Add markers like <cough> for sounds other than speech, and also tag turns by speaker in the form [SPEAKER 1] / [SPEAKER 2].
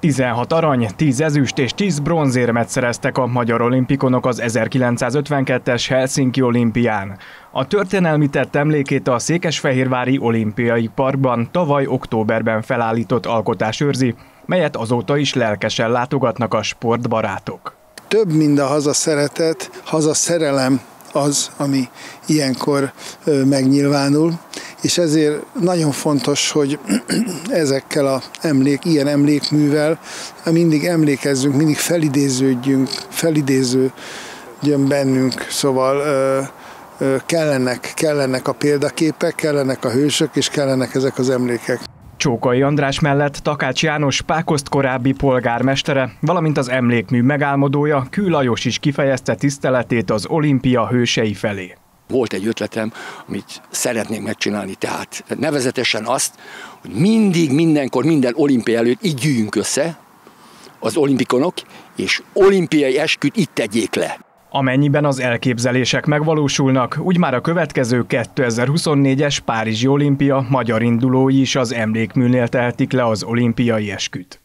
[SPEAKER 1] 16 arany, 10 ezüst és 10 bronzérmet szereztek a magyar olimpikonok az 1952-es Helsinki olimpián. A történelmi tett emlékét a Székesfehérvári olimpiai parkban tavaly októberben felállított alkotás őrzi, melyet azóta is lelkesen látogatnak a sportbarátok.
[SPEAKER 2] Több, mint a hazaszeretet, hazaszerelem az, ami ilyenkor megnyilvánul, és ezért nagyon fontos, hogy <clears throat> ezekkel a emlék, ilyen emlékművel mindig emlékezzünk, mindig felidéződjünk, felidéző jön bennünk, szóval kellenek, kellenek a példaképek, kellenek a hősök, és kellenek ezek az emlékek.
[SPEAKER 1] Csókai András mellett Takács János Pákoszt korábbi polgármestere, valamint az emlékmű megálmodója Kül Lajos is kifejezte tiszteletét az olimpia hősei felé.
[SPEAKER 3] Volt egy ötletem, amit szeretnék megcsinálni, tehát nevezetesen azt, hogy mindig, mindenkor, minden olimpia előtt így gyűjjünk össze, az olimpikonok, és olimpiai esküt itt tegyék le.
[SPEAKER 1] Amennyiben az elképzelések megvalósulnak, úgy már a következő 2024-es Párizsi olimpia magyar indulói is az emlékműnél tehetik le az olimpiai esküt.